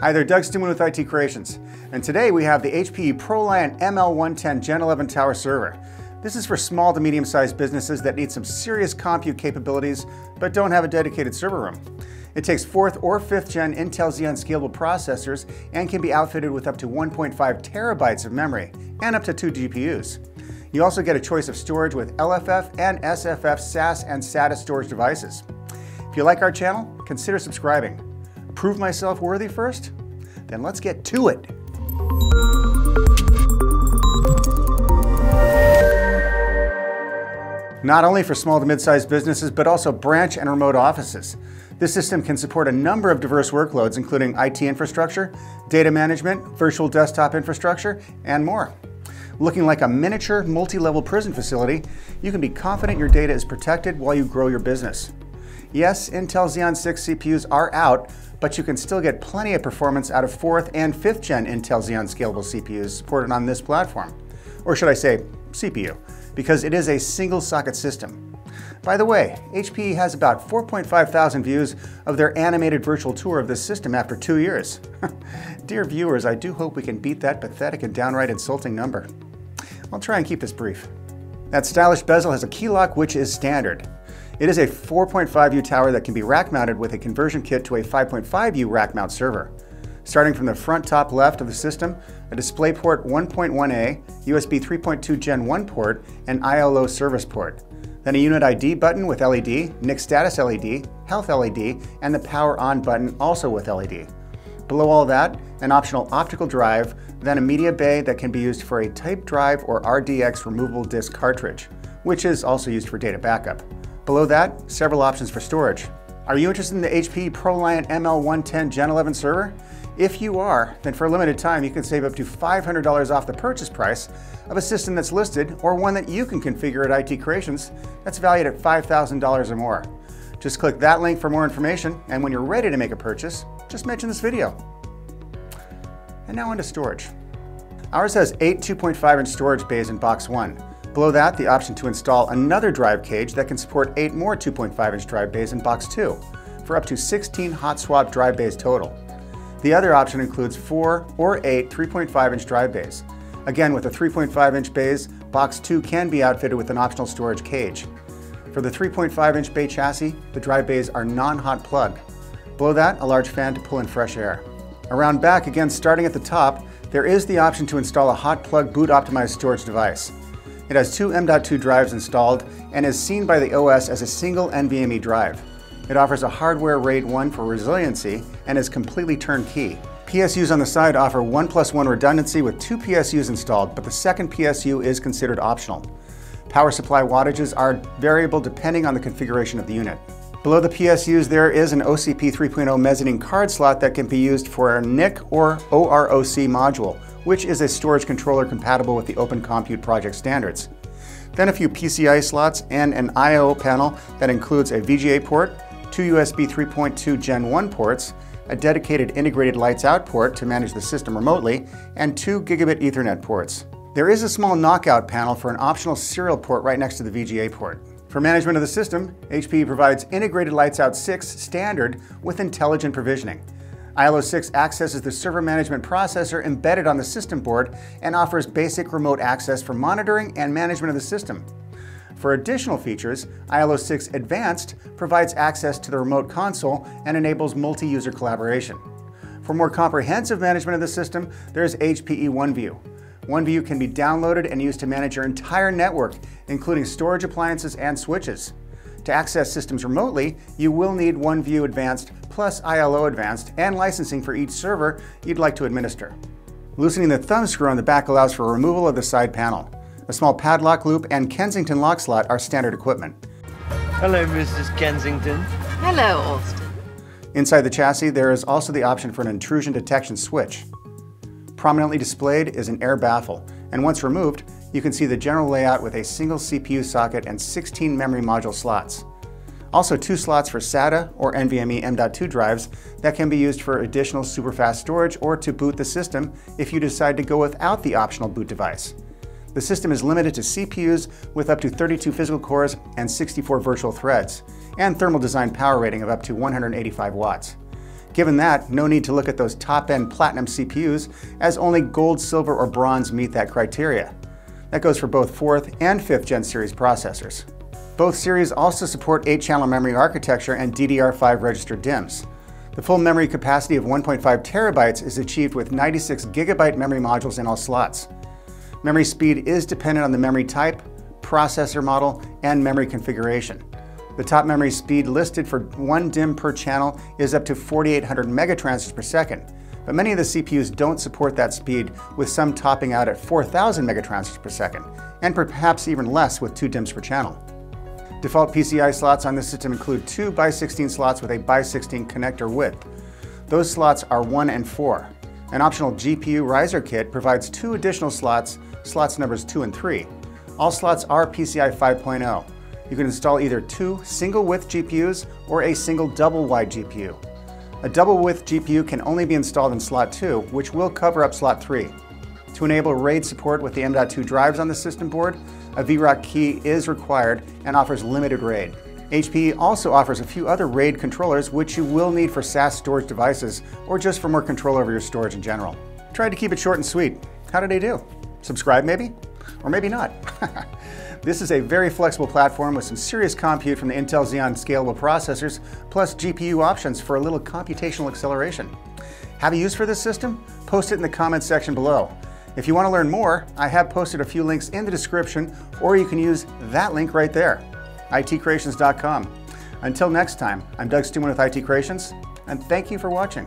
Hi there, Doug Stuman with IT Creations. And today we have the HPE ProLiant ML110 Gen 11 Tower Server. This is for small to medium-sized businesses that need some serious compute capabilities, but don't have a dedicated server room. It takes fourth or fifth gen Intel Xeon scalable processors and can be outfitted with up to 1.5 terabytes of memory and up to two GPUs. You also get a choice of storage with LFF and SFF SAS and SATA storage devices. If you like our channel, consider subscribing. Prove myself worthy first? Then let's get to it. Not only for small to mid-sized businesses, but also branch and remote offices. This system can support a number of diverse workloads, including IT infrastructure, data management, virtual desktop infrastructure, and more. Looking like a miniature multi-level prison facility, you can be confident your data is protected while you grow your business. Yes, Intel Xeon 6 CPUs are out, but you can still get plenty of performance out of 4th and 5th gen Intel Xeon scalable CPUs supported on this platform. Or should I say, CPU, because it is a single socket system. By the way, HPE has about 4.5 thousand views of their animated virtual tour of this system after two years. Dear viewers, I do hope we can beat that pathetic and downright insulting number. I'll try and keep this brief. That stylish bezel has a key lock which is standard. It is a 4.5U tower that can be rack mounted with a conversion kit to a 5.5U rack mount server. Starting from the front top left of the system, a DisplayPort 1.1a, USB 3.2 Gen 1 port, and ILO service port. Then a unit ID button with LED, NIC status LED, health LED, and the power on button also with LED. Below all that, an optional optical drive, then a media bay that can be used for a tape drive or RDX removable disk cartridge, which is also used for data backup. Below that, several options for storage. Are you interested in the HP ProLiant ML110 Gen 11 server? If you are, then for a limited time you can save up to $500 off the purchase price of a system that's listed or one that you can configure at IT Creations that's valued at $5,000 or more. Just click that link for more information and when you're ready to make a purchase, just mention this video. And now into storage. Ours has eight 2.5 inch storage bays in box one, Below that, the option to install another drive cage that can support 8 more 2.5 inch drive bays in box 2, for up to 16 hot swap drive bays total. The other option includes 4 or 8 3.5 inch drive bays. Again, with the 3.5 inch bays, box 2 can be outfitted with an optional storage cage. For the 3.5 inch bay chassis, the drive bays are non-hot plug. Below that, a large fan to pull in fresh air. Around back, again starting at the top, there is the option to install a hot plug boot optimized storage device. It has two M.2 drives installed and is seen by the OS as a single NVMe drive. It offers a hardware RAID 1 for resiliency and is completely turnkey. PSUs on the side offer 1 plus 1 redundancy with two PSUs installed, but the second PSU is considered optional. Power supply wattages are variable depending on the configuration of the unit. Below the PSUs, there is an OCP 3.0 mezzanine card slot that can be used for a NIC or OROC module, which is a storage controller compatible with the Open Compute Project standards. Then a few PCI slots and an I.O. panel that includes a VGA port, two USB 3.2 Gen 1 ports, a dedicated integrated lights out port to manage the system remotely, and two gigabit Ethernet ports. There is a small knockout panel for an optional serial port right next to the VGA port. For management of the system, HP provides integrated Lights Out 6 standard with intelligent provisioning. ILO6 accesses the server management processor embedded on the system board and offers basic remote access for monitoring and management of the system. For additional features, ILO6 Advanced provides access to the remote console and enables multi-user collaboration. For more comprehensive management of the system, there's HPE OneView. OneView can be downloaded and used to manage your entire network, including storage appliances and switches. To access systems remotely, you will need OneView Advanced plus ILO Advanced and licensing for each server you'd like to administer. Loosening the thumb screw on the back allows for removal of the side panel. A small padlock loop and Kensington lock slot are standard equipment. Hello, Mrs. Kensington. Hello, Austin. Inside the chassis, there is also the option for an intrusion detection switch. Prominently displayed is an air baffle, and once removed, you can see the general layout with a single CPU socket and 16 memory module slots. Also two slots for SATA or NVMe M.2 drives that can be used for additional superfast storage or to boot the system if you decide to go without the optional boot device. The system is limited to CPUs with up to 32 physical cores and 64 virtual threads, and thermal design power rating of up to 185 watts. Given that, no need to look at those top-end platinum CPUs, as only gold, silver, or bronze meet that criteria. That goes for both 4th and 5th Gen series processors. Both series also support 8-channel memory architecture and DDR5 registered DIMMs. The full memory capacity of 1.5 terabytes is achieved with 96 gigabyte memory modules in all slots. Memory speed is dependent on the memory type, processor model, and memory configuration. The top memory speed listed for one DIMM per channel is up to 4800 megatransfers per second, but many of the CPUs don't support that speed, with some topping out at 4000 megatransfers per second, and perhaps even less with two DIMMs per channel. Default PCI slots on this system include two by 16 slots with a by 16 connector width. Those slots are 1 and 4. An optional GPU riser kit provides two additional slots, slots numbers 2 and 3. All slots are PCI 5.0. You can install either two single width GPUs or a single double wide GPU. A double width GPU can only be installed in slot 2, which will cover up slot 3. To enable RAID support with the M.2 drives on the system board, a VROC key is required and offers limited RAID. HPE also offers a few other RAID controllers which you will need for SAS storage devices or just for more control over your storage in general. Tried to keep it short and sweet. How did they do? Subscribe maybe? Or maybe not. this is a very flexible platform with some serious compute from the Intel Xeon scalable processors, plus GPU options for a little computational acceleration. Have a use for this system? Post it in the comments section below. If you want to learn more, I have posted a few links in the description, or you can use that link right there, itcreations.com. Until next time, I'm Doug Stuman with IT Creations, and thank you for watching.